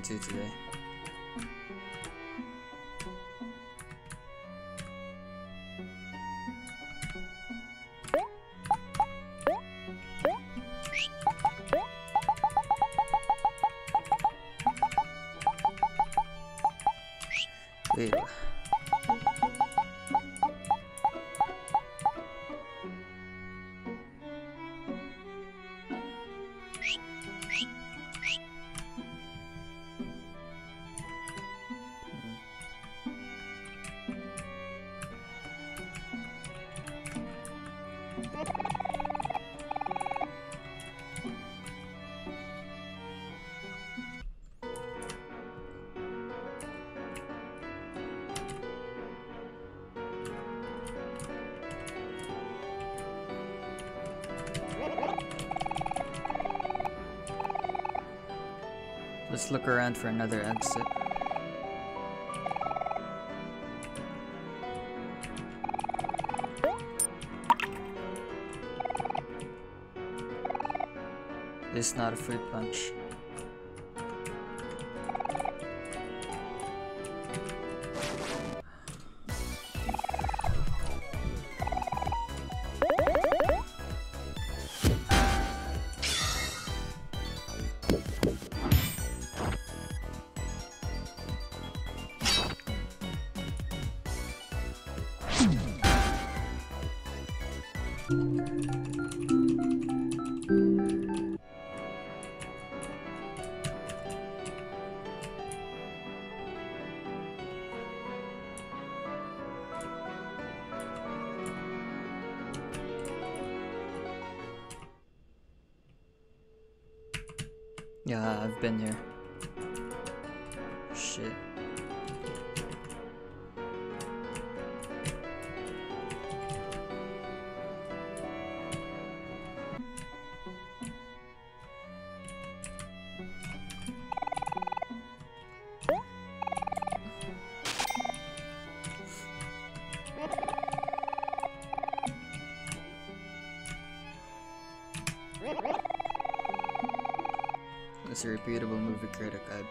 Do today? Let's look around for another exit. This is not a fruit punch. Yeah, I've been here. Shit.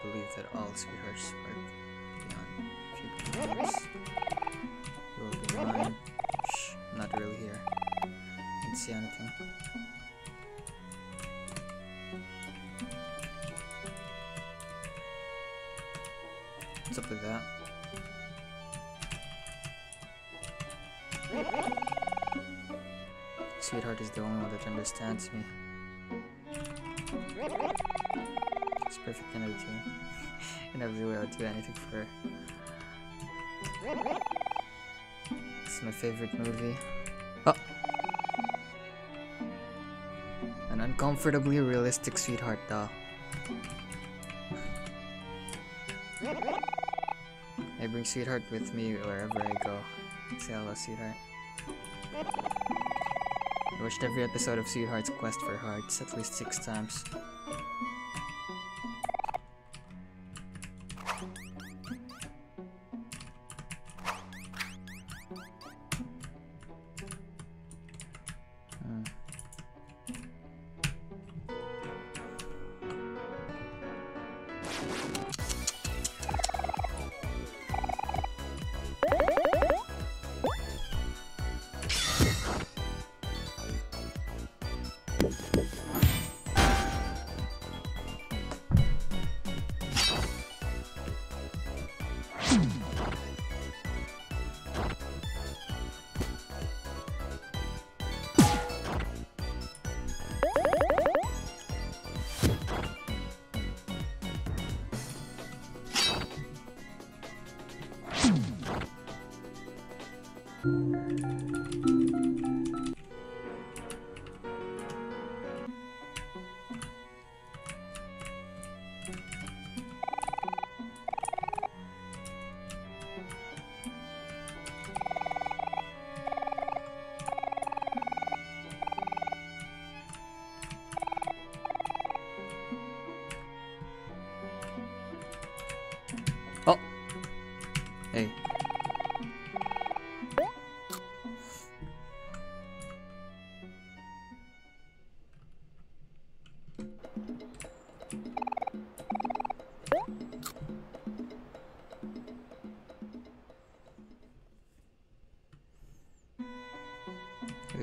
Believe that all sweethearts are beyond. You will be mine. Shh, not really here. Didn't see anything. What's up with that? Sweetheart is the only one that understands me. Perfect every way, I would do anything for her. It's my favorite movie. Oh! An uncomfortably realistic sweetheart doll. I bring sweetheart with me wherever I go. Say hello, sweetheart. I watched every episode of Sweetheart's Quest for Hearts at least six times.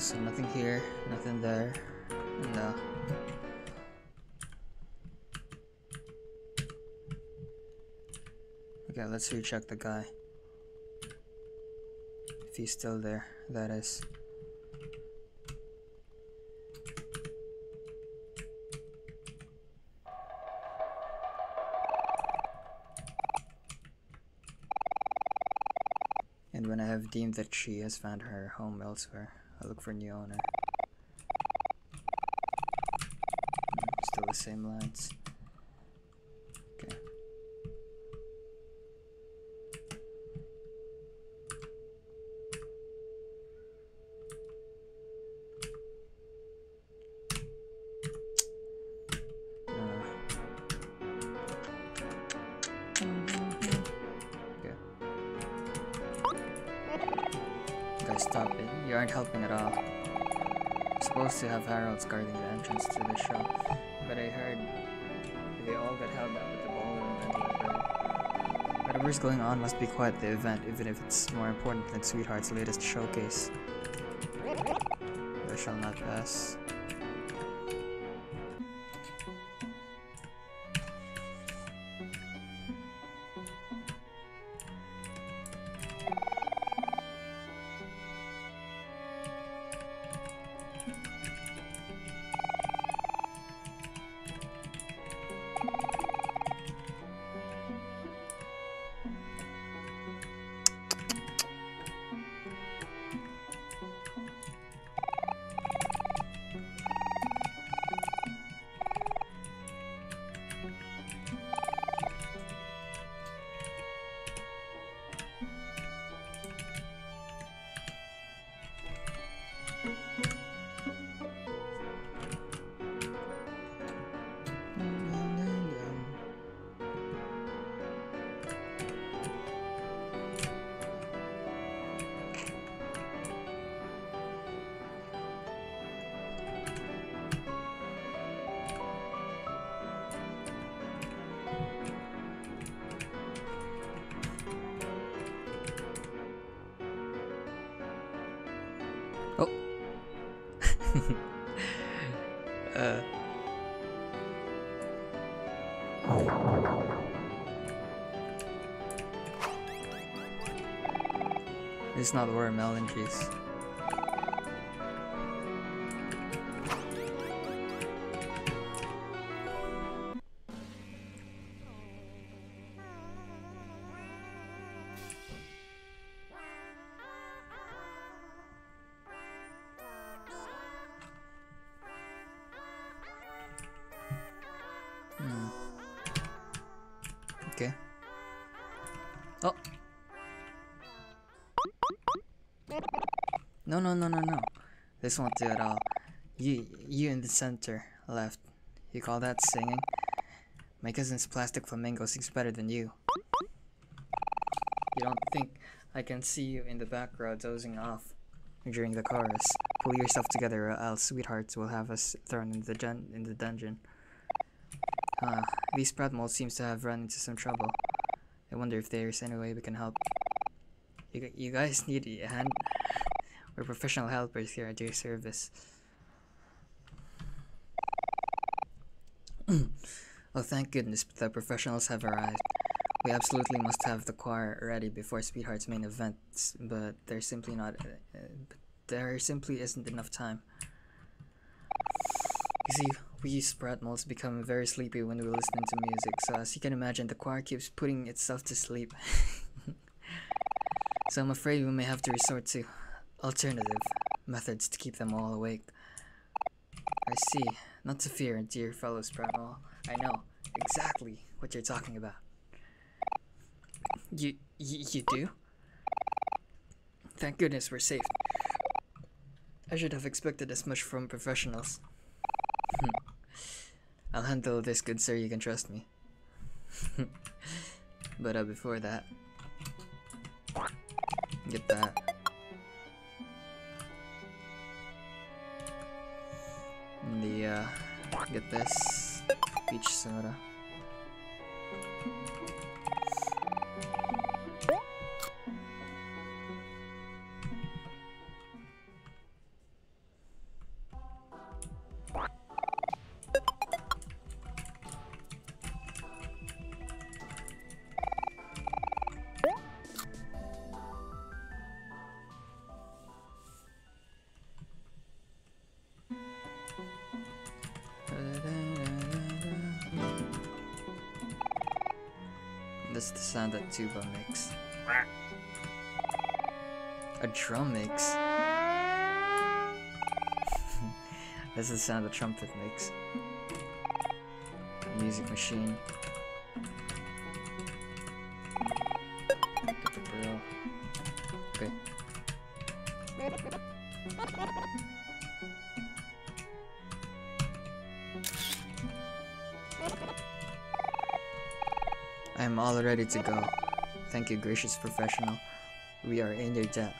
so nothing here, nothing there. No. Okay, let's recheck the guy. If he's still there, that is. And when I have deemed that she has found her home elsewhere, I look for a new owner. Still the same lines. Whatever's going on must be quite the event, even if it's more important than Sweetheart's latest showcase. I shall not pass. It's not watermelon juice. No, no, no, no. This won't do at all. You, you in the center, left. You call that singing? My cousin's plastic flamingo sings better than you. You don't think I can see you in the back row dozing off during the chorus? Pull yourself together, or else sweethearts will have us thrown in the in the dungeon. Ah, these sprout mole seems to have run into some trouble. I wonder if there's any way we can help. You, you guys need a hand? We're professional helpers here at your service. oh, thank goodness the professionals have arrived. We absolutely must have the choir ready before Sweetheart's main event, but there's simply not. Uh, there simply isn't enough time. You see, we Sprout Moles become very sleepy when we listen to music, so as you can imagine, the choir keeps putting itself to sleep. so I'm afraid we may have to resort to alternative methods to keep them all awake. I see. Not to fear, dear fellow Sprout Mole. I know exactly what you're talking about. You, you, you do? Thank goodness we're safe. I should have expected as much from professionals. I'll handle this, good sir, you can trust me. but uh, before that, get that. Get this peach soda. That's the sound a trumpet makes. Music machine. Get the grill. Okay. I am all ready to go. Thank you, gracious professional. We are in your debt.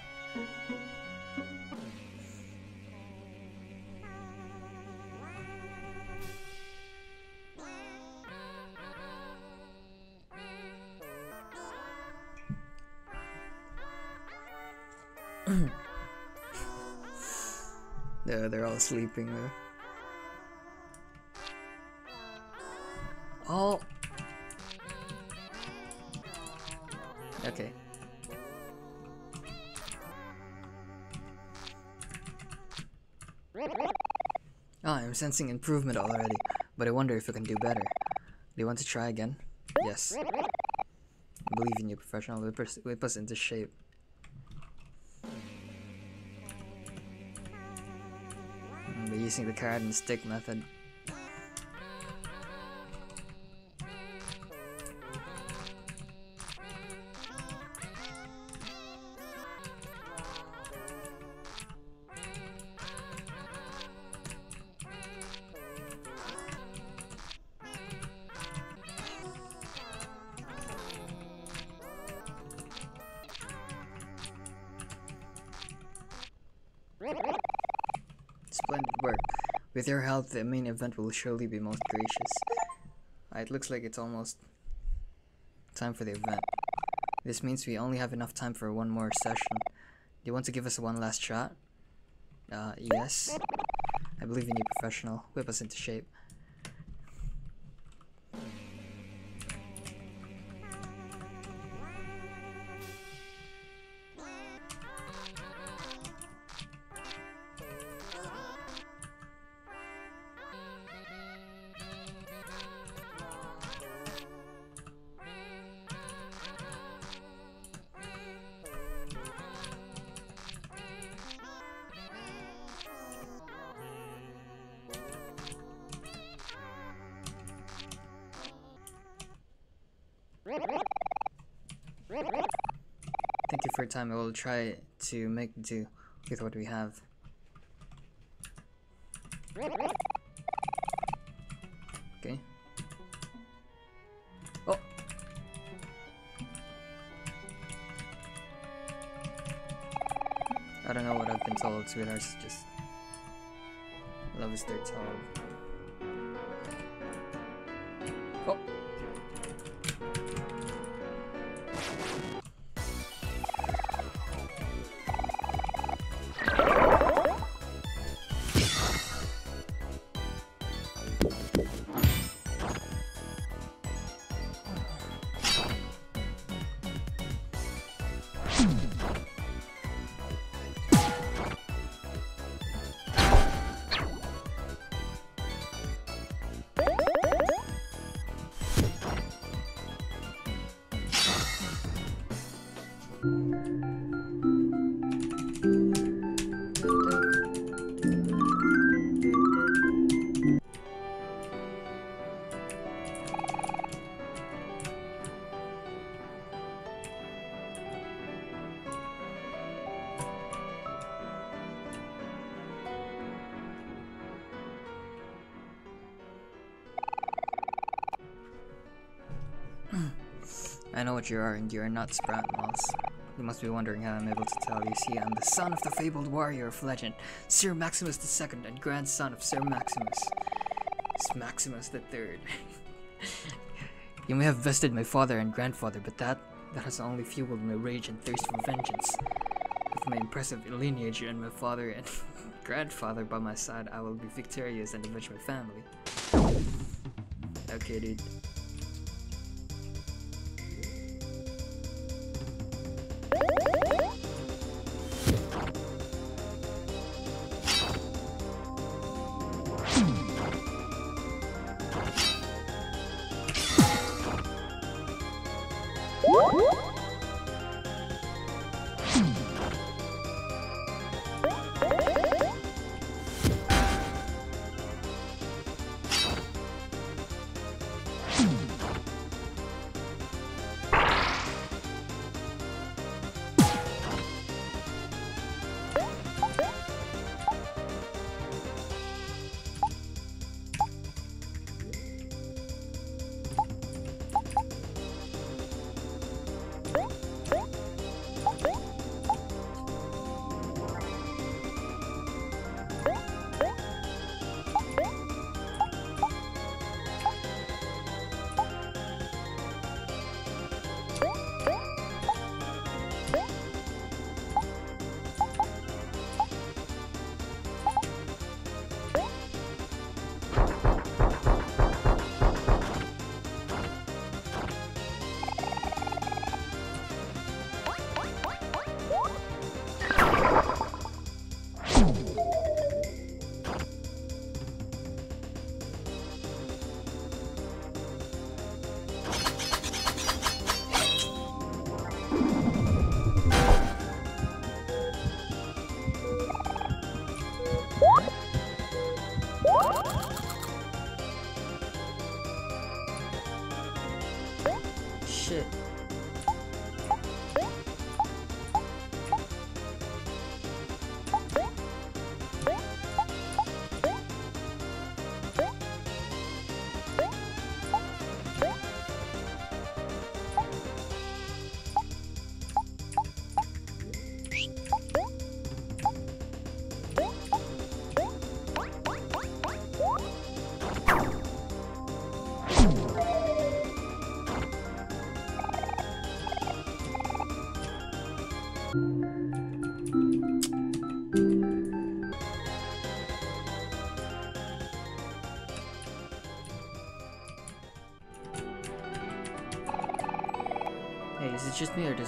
Yeah, sleeping there. Oh! Okay. Oh, I'm sensing improvement already, but I wonder if I can do better. Do you want to try again? Yes. I believe in you, professional. Us, whip us into shape. The carrot and stick method. With your help, the main event will surely be most gracious. Uh, it looks like it's almost time for the event. This means we only have enough time for one more session. Do you want to give us one last shot? Uh, yes. I believe in you, professional. Whip us into shape. for time, I will try to make do with what we have. Okay. Oh! I don't know what I've been told, Sweetheart, just... Love is their 12. I know what you are, and you are not Sprout Moles. You must be wondering how I'm able to tell. You see, I'm the son of the fabled warrior of legend, Sir Maximus II, and grandson of Sir Maximus. It's Maximus III. You may have vested my father and grandfather, but that that has only fueled my rage and thirst for vengeance. With my impressive lineage and my father and grandfather by my side, I will be victorious and avenge my family. Okay, dude.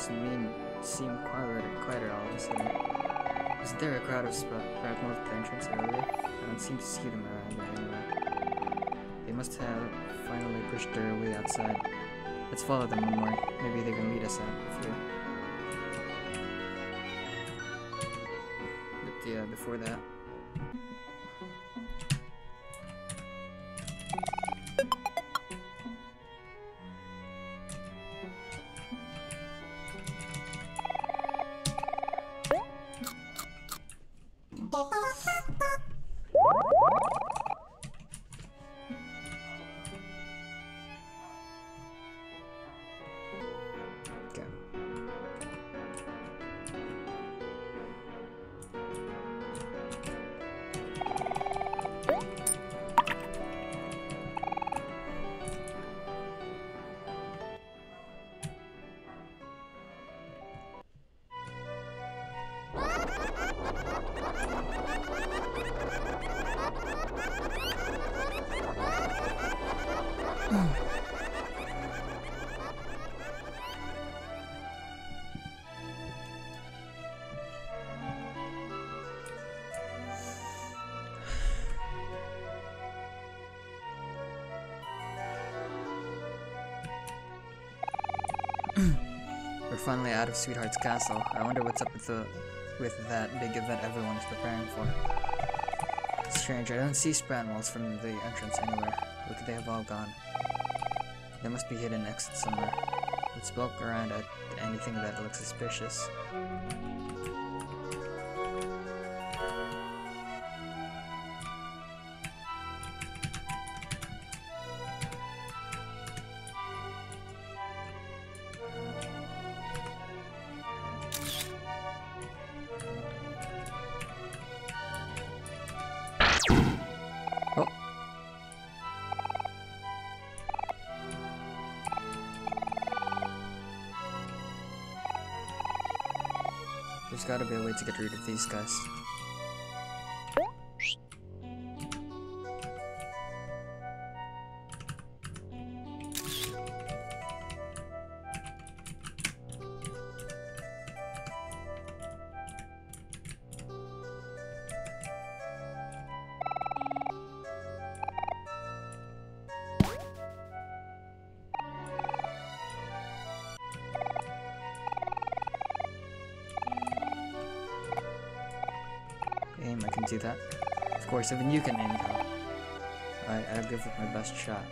Just mean seem quieter, quieter all of a sudden? Wasn't there a crowd of Sprout Moles at the entrance earlier? I don't seem to see them around there anywhere. They must have finally pushed their way outside. Let's follow them one more. Maybe they can lead us out of here. But yeah, before that. Finally out of Sweetheart's castle. I wonder what's up with the with that big event everyone is preparing for. Strange, I don't see Sprout Moles from the entrance anywhere. Look, they have all gone? They must be hidden exit somewhere. Let's poke around at anything that looks suspicious. Gotta be a way to get rid of these guys. Course, even you can Cal. Alright, I'll give it my best shot.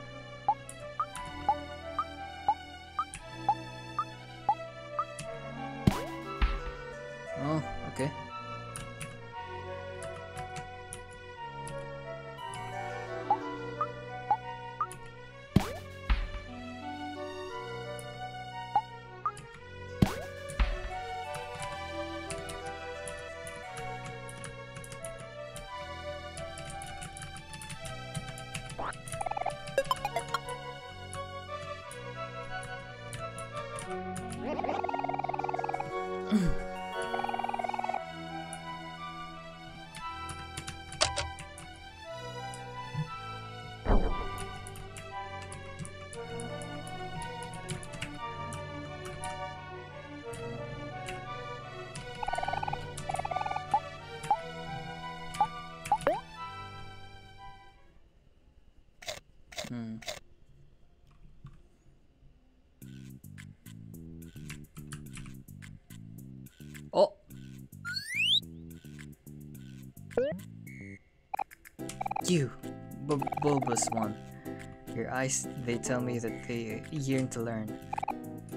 You, bu bulbous one. Your eyes, they tell me that they yearn to learn.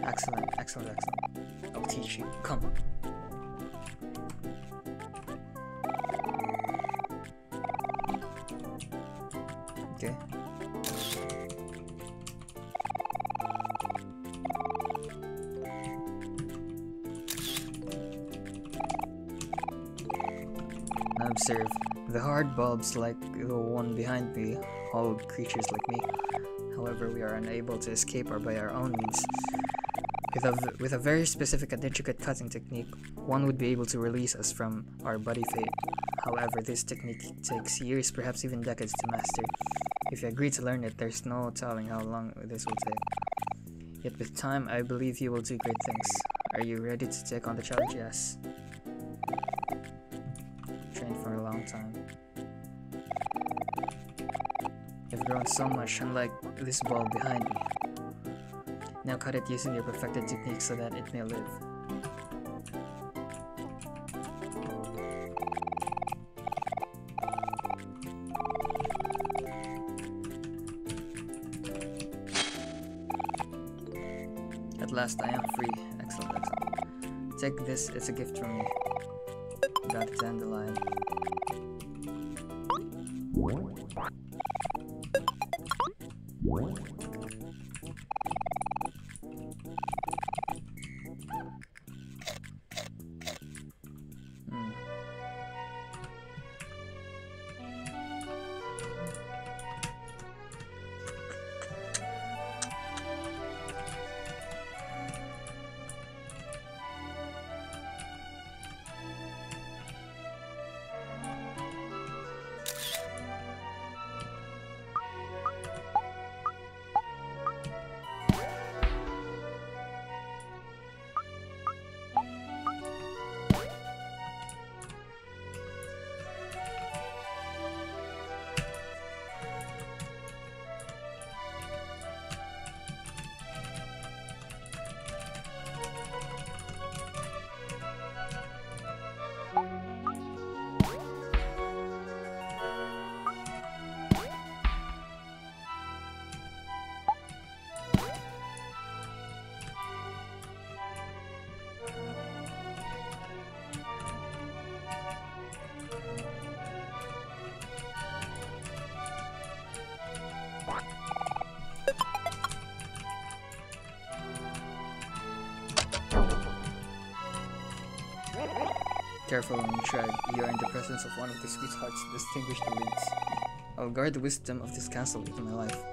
Excellent, excellent, excellent. I'll teach you. Come. Bulbs like the one behind me hold creatures like me. However, we are unable to escape or by our own means. With a, with a very specific and intricate cutting technique, one would be able to release us from our body fate. However, this technique takes years, perhaps even decades to master. If you agree to learn it, there's no telling how long this will take. Yet with time, I believe you will do great things. Are you ready to take on the challenge? Yes. You've so much, unlike this ball behind me. Now cut it using your perfected technique so that it may live. At last I am free. Excellent, excellent. Take this, it's a gift from me. Careful when you tread. You are in the presence of one of the sweetheart's distinguished elites. I'll guard the wisdom of this castle with my life.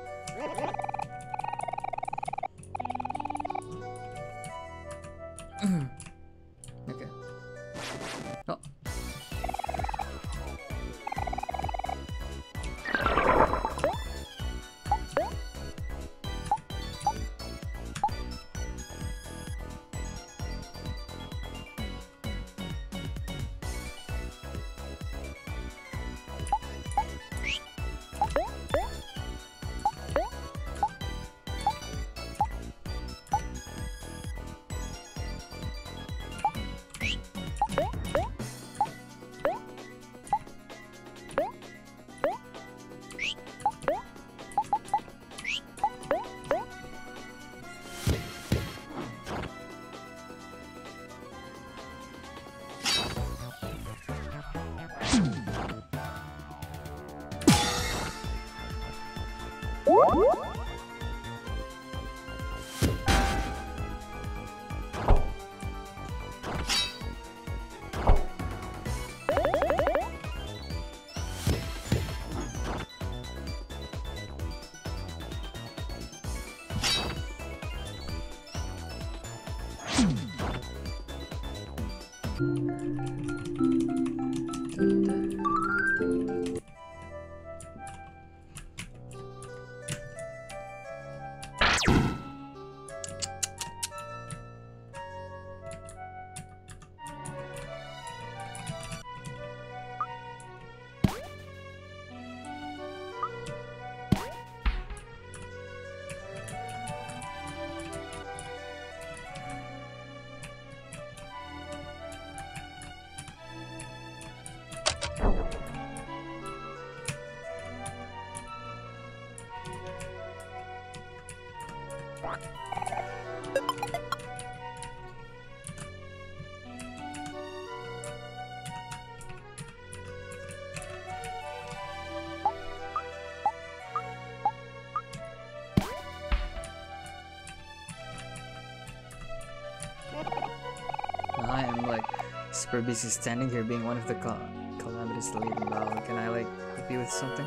Super busy standing here being one of the cal calamities leading battle. Can I like help you with something?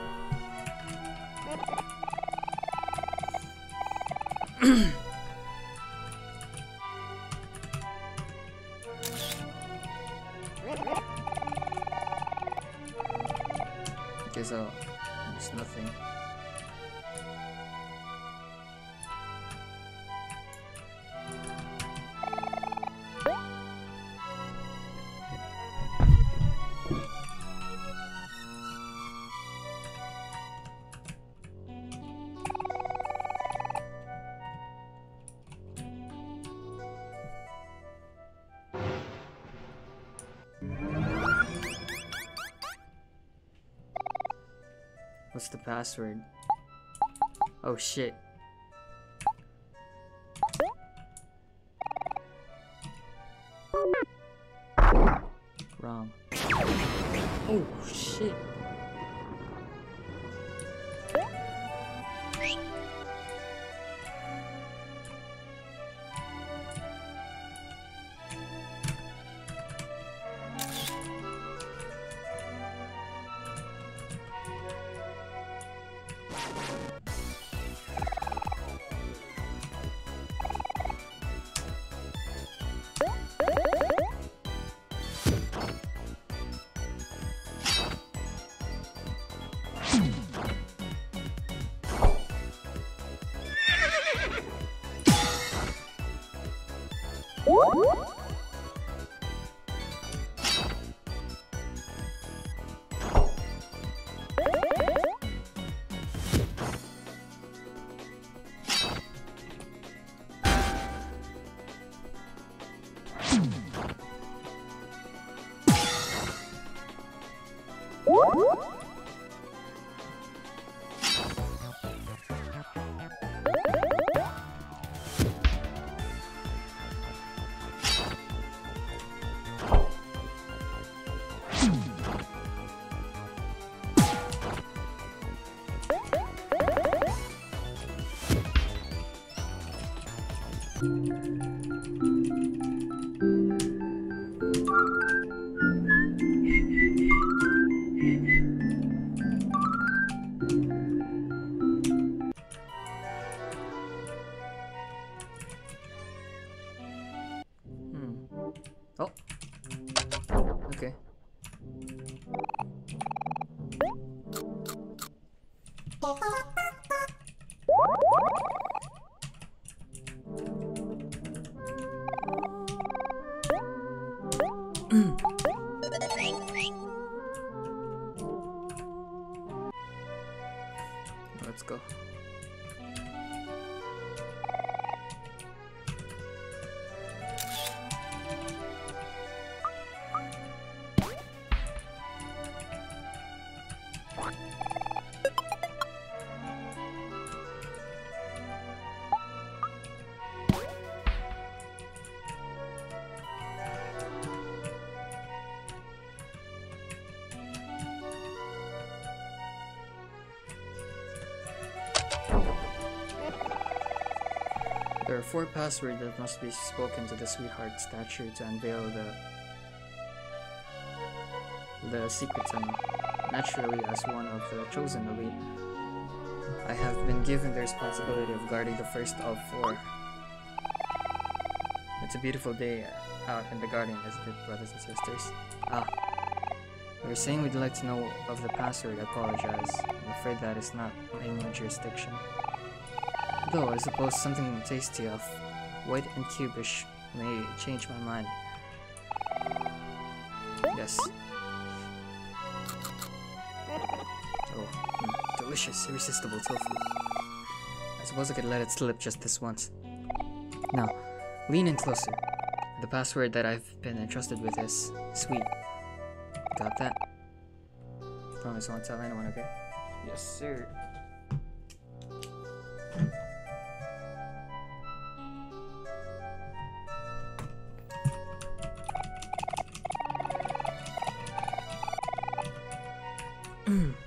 the password? Oh shit. Four passwords that must be spoken to the sweetheart statue to unveil the the secret tunnel. Naturally, as one of the chosen elite, I have been given the responsibility of guarding the first of four. It's a beautiful day out in the garden, isn't it, brothers and sisters? Ah. You were saying we'd like to know of the password, I apologize. I'm afraid that is not in my jurisdiction. Though I suppose something tasty of white and cubish may change my mind. Yes. Oh, mm, delicious, irresistible tofu. I suppose I could let it slip just this once. Now, lean in closer. The password that I've been entrusted with is sweet. Got that? Promise won't tell anyone, okay? Yes, sir. Hmm.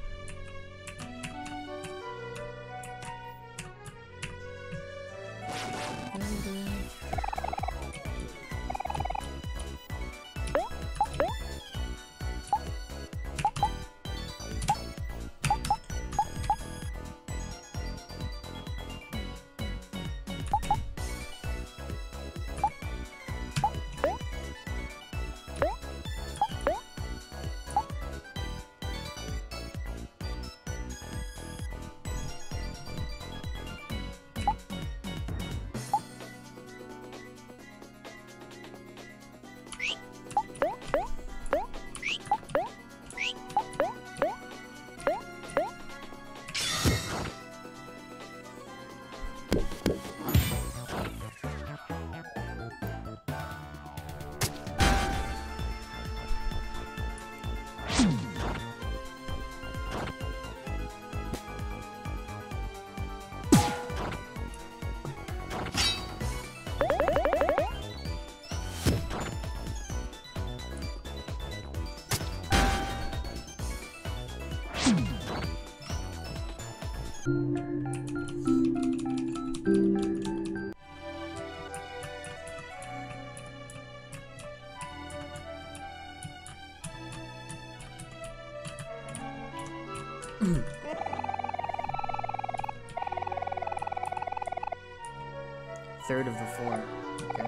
Third of the four. Okay.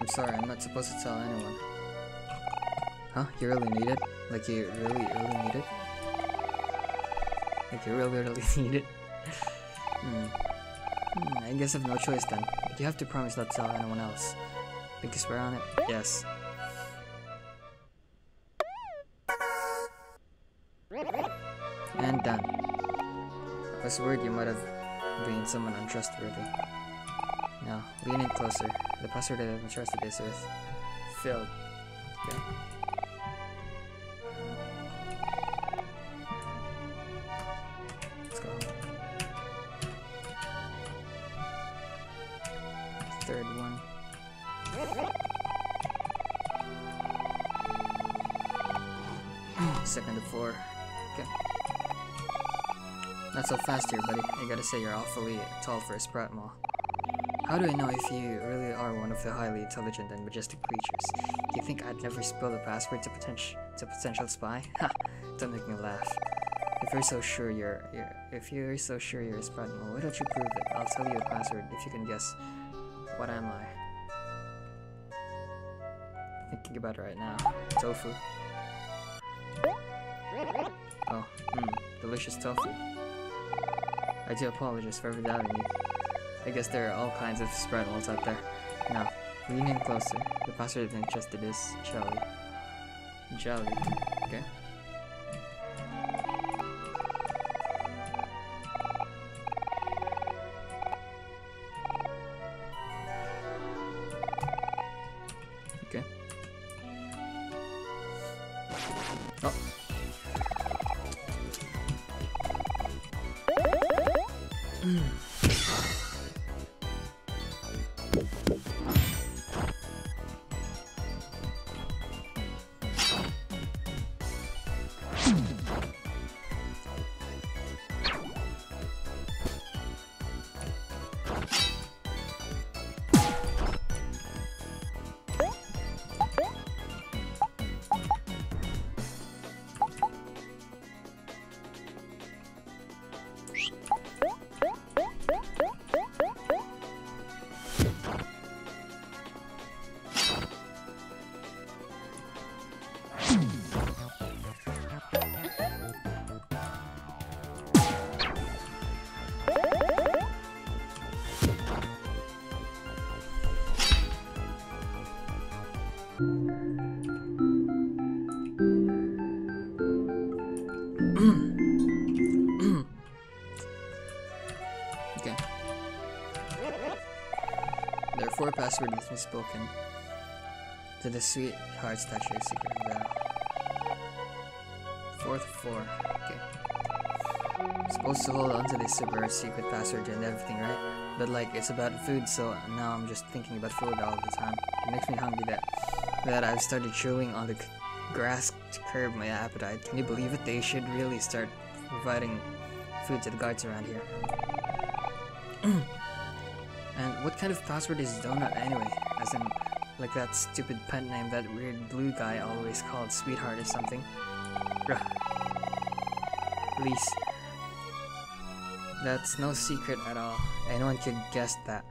I'm sorry, I'm not supposed to tell anyone. Huh? You really need it? Like you really, really need it? Like you really, really need it? hmm. Hmm, I guess I've no choice then. But you have to promise not to tell anyone else. You swear on it? Yes. And done. I was worried you might have been someone untrustworthy. Now, lean in closer. The password that I've entrusted is with filled. Okay. I gotta say you're awfully tall for a Sprout Mole. How do I know if you really are one of the highly intelligent and majestic creatures? You think I'd never spill the password to potential to potential spy? Ha! Don't make me laugh. If you're so sure you're, you're if you're so sure you're a Sprout Mole, why don't you prove it? I'll tell you a password if you can guess. What am I? Thinking about it right now. Tofu. Oh, hmm, delicious tofu. I do apologize for ever doubting you. I guess there are all kinds of sprout moles out there. Now, lean in closer. The password of interest is jelly. Jelly. Okay. Are four passwords spoken to the sweetheart statue secret vow. Fourth four. Okay. supposed to hold on to this super secret password and everything, right? But like it's about food, so now I'm just thinking about food all the time. It makes me hungry that that I've started chewing on the grass to curb my appetite. Can you believe it? They should really start providing food to the guards around here. and what kind of password is donut anyway? As in, like that stupid pet name that weird blue guy always called Sweetheart or something. Please. That's no secret at all. Anyone could guess that.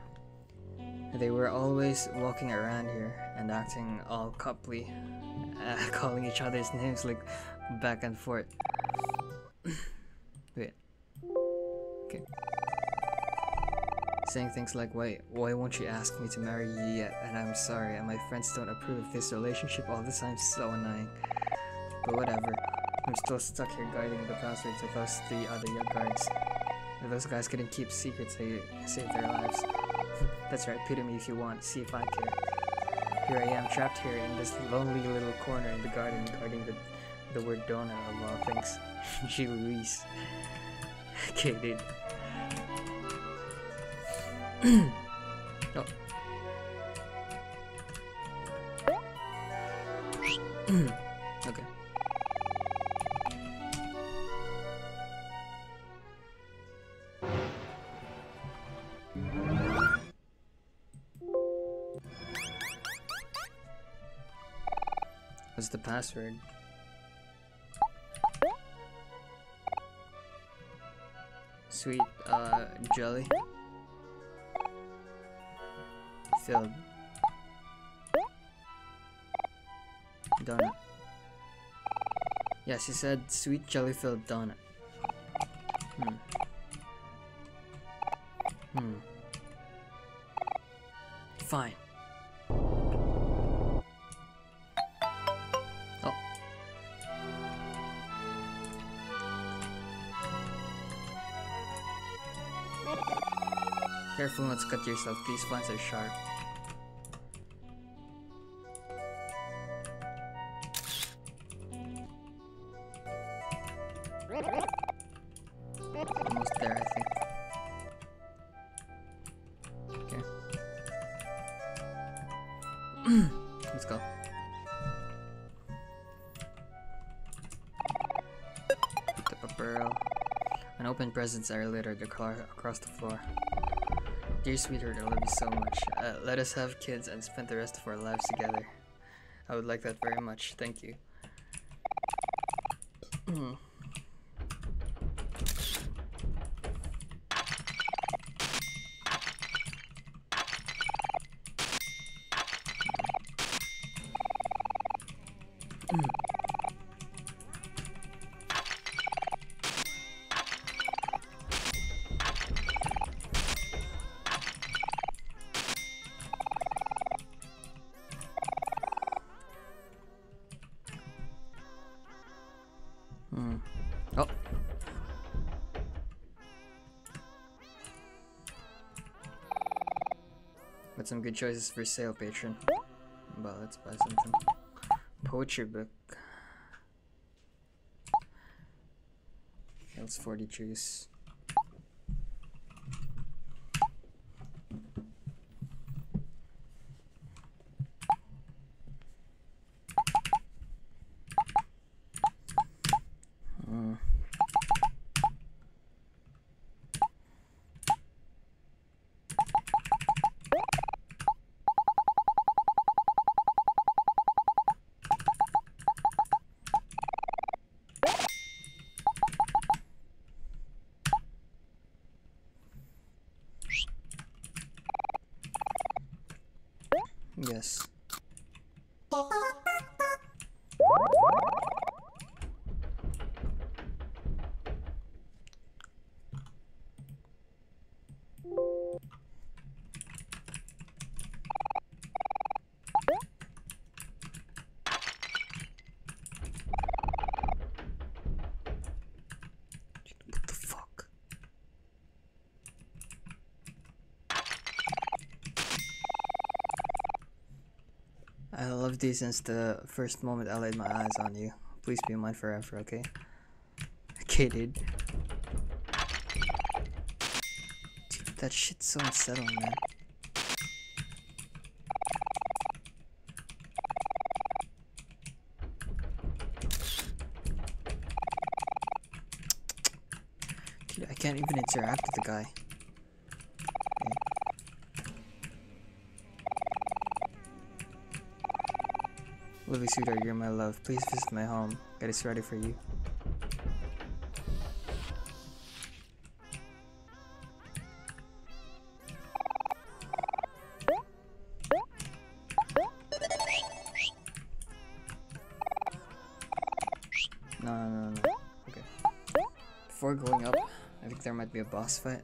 They were always walking around here and acting all coupley, uh, calling each other's names like back and forth. Saying things like, why, why won't you ask me to marry you yet? And I'm sorry, and my friends don't approve of this relationship all the time, so annoying. But whatever. I'm still stuck here guarding the password to those three other young guards. Those guys couldn't keep secrets, they saved their lives. That's right, pity me if you want, see if I care. Here I am, trapped here in this lonely little corner in the garden, guarding the, the word donut of all things. Gee Louise. okay, dude. okay. What's the password? Sweet, uh, jelly. Filled. Donut. Yeah, she said sweet jelly filled donut. Hmm. Hmm. Fine. Oh. Careful not to cut yourself, these spines are sharp. Presents are littered acro- across the floor. Dear sweetheart, I love you so much. Uh, let us have kids and spend the rest of our lives together. I would like that very much. Thank you. Got some good choices for sale, patron. But let's buy something. Poetry book. That's 40 juice. Mm. Yes. What the fuck? Since the first moment I laid my eyes on you. Please be mine forever, okay? Okay, dude. Dude, that shit's so unsettling, man. Dude, I can't even interact with the guy. Lily sweetheart, you're my love. Please visit my home. Get us ready for you. No, no, no, no. Okay. Before going up, I think there might be a boss fight.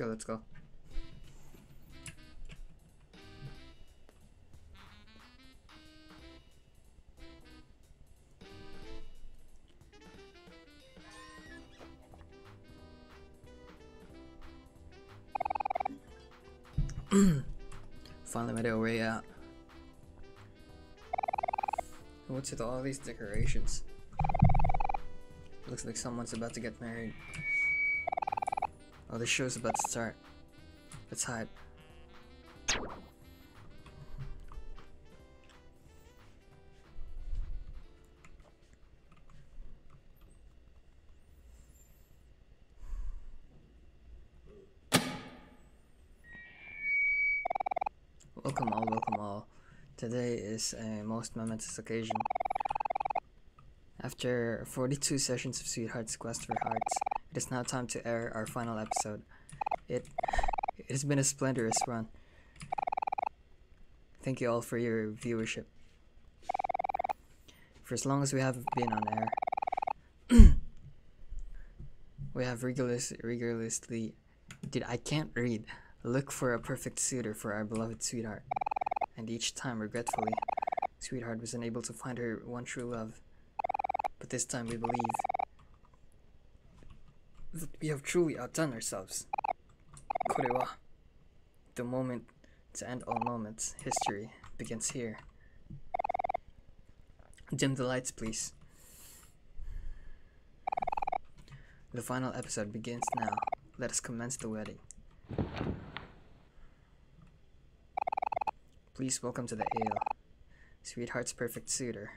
Go, let's go. Finally made our way out. What's with all these decorations? Looks like someone's about to get married. Oh, the show's about to start. Let's hide. Welcome all, welcome all. Today is a most momentous occasion. After 42 sessions of Sweetheart's Quest for Hearts, it is now time to air our final episode. It, it has been a splendorous run. Thank you all for your viewership. For as long as we have been on air, we have rigorously, rigorously, dude, I can't read. Look for a perfect suitor for our beloved sweetheart. And each time, regretfully, sweetheart was unable to find her one true love. But this time we believe we have truly outdone ourselves. Korewa. The moment to end all moments. History begins here. Dim the lights, please. The final episode begins now. Let us commence the wedding. Please welcome to the ale. Sweetheart's perfect suitor.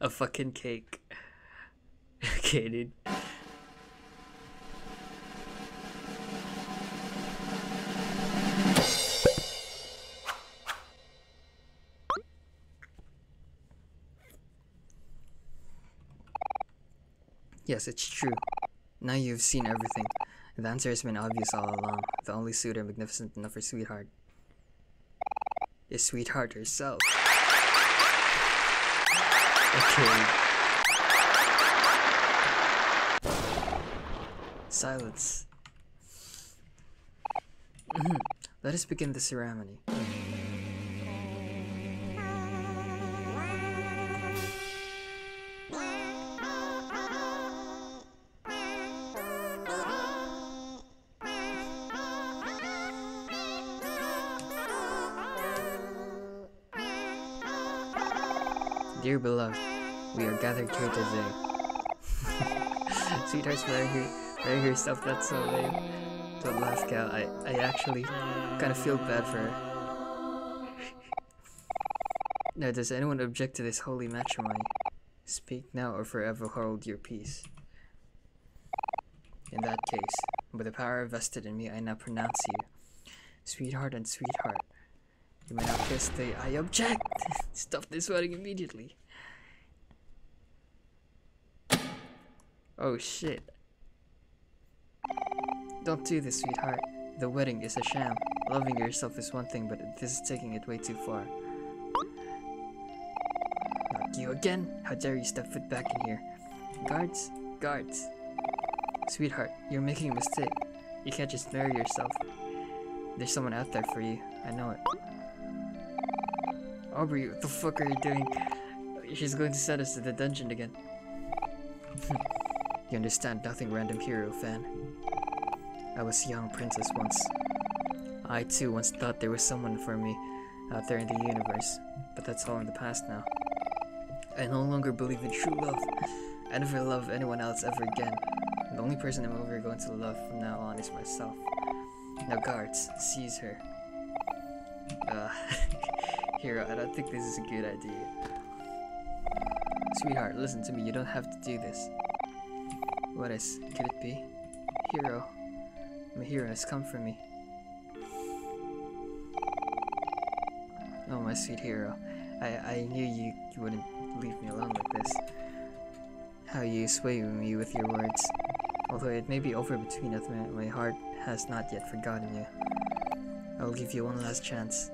A fucking cake. okay, dude. Yes, it's true. Now you've seen everything. The answer has been obvious all along. The only suitor magnificent enough for Sweetheart is Sweetheart herself. Okay. Silence. Let us begin the ceremony. We are gathered here today. Sweetheart's wearing her, wearing her stuff, that's so lame. Don't laugh, Kel. I, I actually kind of feel bad for her. now, does anyone object to this holy matrimony? Speak now or forever hold your peace. In that case, by the power vested in me, I now pronounce you, sweetheart and sweetheart. You may now kiss the. I object! Stop this wedding immediately. Oh shit. Don't do this, sweetheart. The wedding is a sham. Loving yourself is one thing, but this is taking it way too far. Not you again? How dare you step foot back in here? Guards? Guards. Sweetheart, you're making a mistake. You can't just marry yourself. There's someone out there for you. I know it. Aubrey, what the fuck are you doing? She's going to send us to the dungeon again. you understand nothing, random hero fan. I was a young princess once. I too once thought there was someone for me out there in the universe, but that's all in the past now. I no longer believe in true love. I never love anyone else ever again. The only person I'm ever going to love from now on is myself. Now guards, seize her. Uh, Hero, I don't think this is a good idea. Sweetheart, listen to me, you don't have to do this. What is, could it be? Hero, my hero has come for me. Oh, my sweet hero. I, I knew you, you wouldn't leave me alone like this. How you sway me with your words. Although it may be over between us, my, my heart has not yet forgotten you. I will give you one last chance.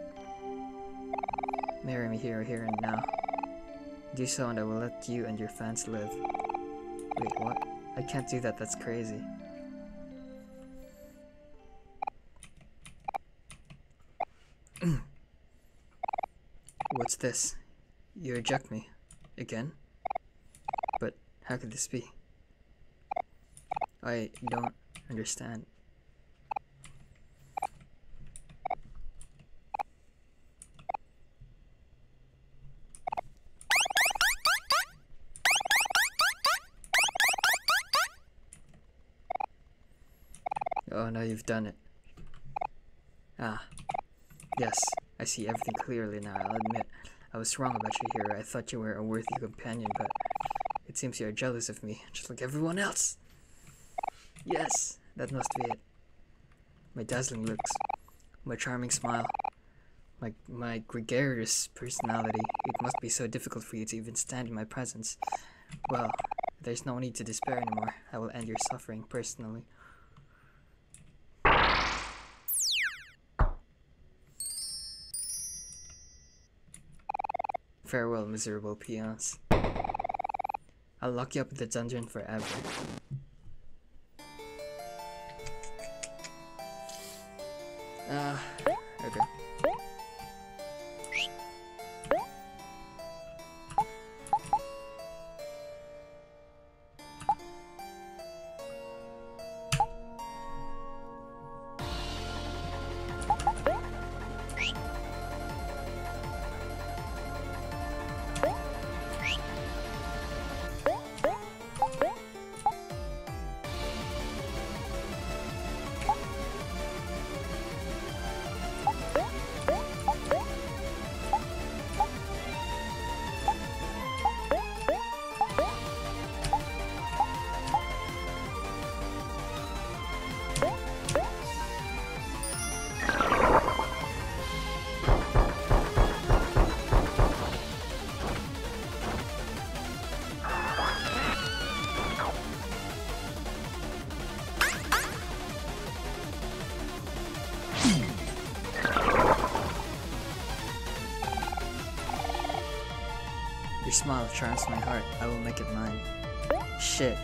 Marry me here, here and now. Do so and I will let you and your fans live. Wait, what? I can't do that, that's crazy. What's this? You reject me. Again? But how could this be? I don't understand. You've done it. Ah. Yes, I see everything clearly now, I'll admit. I was wrong about you here. I thought you were a worthy companion, but it seems you are jealous of me, just like everyone else. Yes, that must be it. My dazzling looks, my charming smile, my, my gregarious personality. It must be so difficult for you to even stand in my presence. Well, there's no need to despair anymore. I will end your suffering personally. Farewell, miserable peons. I'll lock you up in the dungeon forever. Ah, smile charms my heart. I will make it mine. Shit.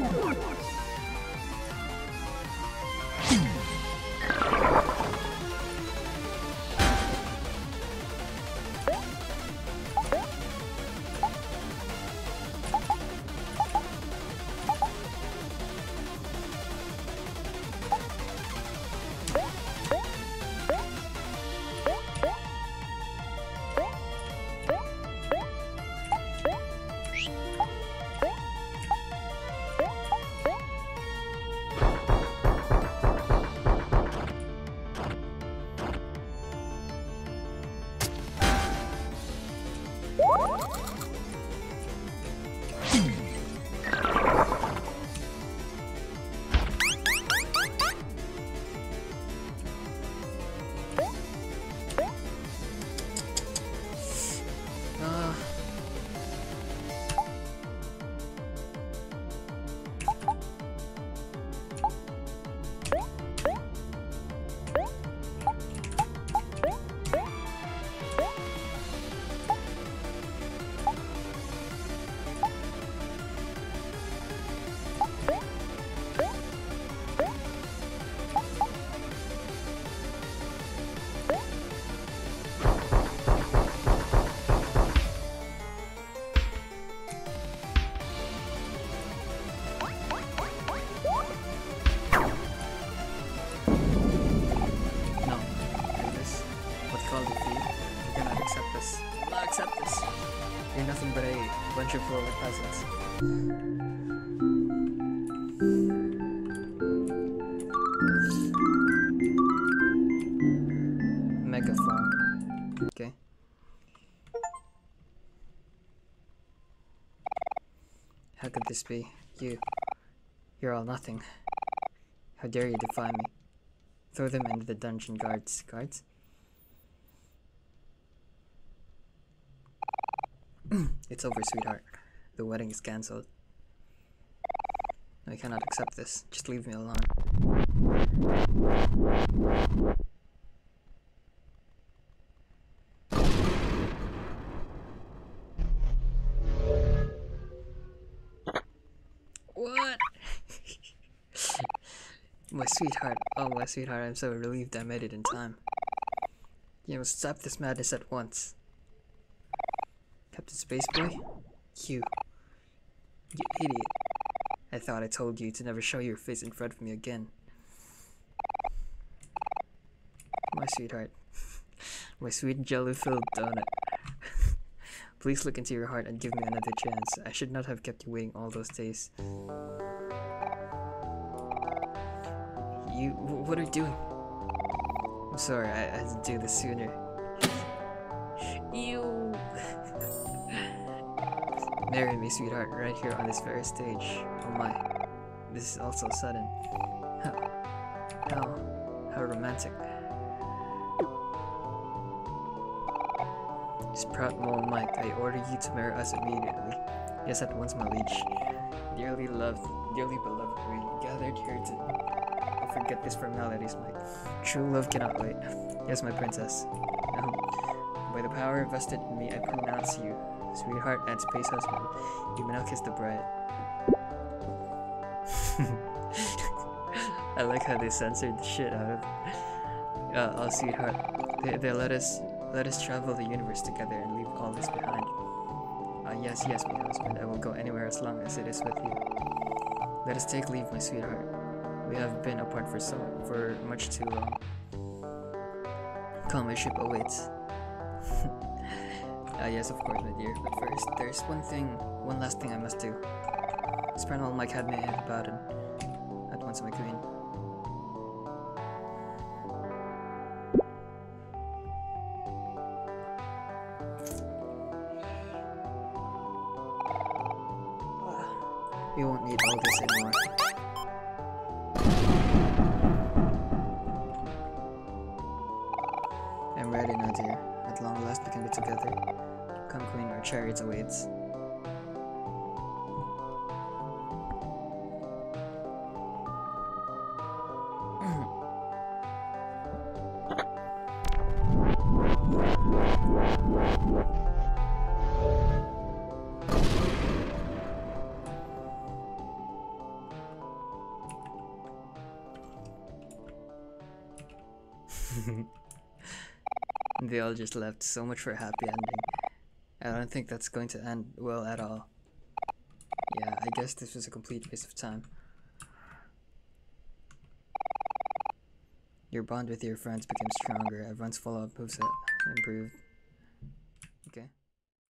Ah. Peasants. Megaphone. Okay. How could this be? You. You're all nothing. How dare you defy me? Throw them into the dungeon guards. Guards? it's over, sweetheart. The wedding is cancelled. I cannot accept this. Just leave me alone. What? my sweetheart. Oh, my sweetheart, I'm so relieved I made it in time. You must stop this madness at once. Captain Spaceboy? You. You idiot. I thought I told you to never show your face in front of me again. My sweetheart. My sweet jelly-filled donut. Please look into your heart and give me another chance. I should not have kept you waiting all those days. You, what are you doing? I'm sorry, I, I had to do this sooner. You. Marry me, sweetheart, right here on this very stage. Oh my, this is all so sudden. How, how, romantic. Sprout Mole Mike, I order you to marry us immediately. Yes, at once, my liege. Dearly loved, dearly beloved, we gathered here to I forget these formalities, Mike. True love cannot wait. Yes, my princess. Now, by the power vested in me, I pronounce you, sweetheart and space husband. You may now kiss the bride. I like how they censored the shit out of. Uh, oh, sweetheart, they, they let us let us travel the universe together and leave all this behind. Uh, yes, yes, my husband. I will go anywhere as long as it is with you. Let us take leave, my sweetheart. We have been apart for so for much too long. Come, my ship awaits. Ah, yes, of course, my dear. But first, there's one thing, one last thing I must do. Sprout Mole Mike had me about him. At once, my queen. Just left. So much for a happy ending. I don't think that's going to end well at all. Yeah, I guess this was a complete waste of time. Your bond with your friends became stronger. Everyone's follow-up moves improved.